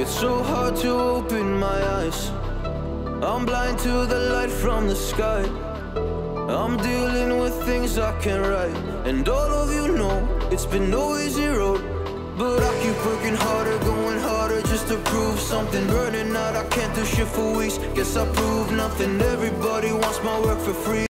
it's so hard to open my eyes. I'm blind to the light from the sky. I'm dealing with things I can't write. And all of you know it's been no easy road. But I keep working harder, going harder just to prove something. Burning out, I can't do shit for weeks. Guess I prove nothing. Everybody wants my work for free.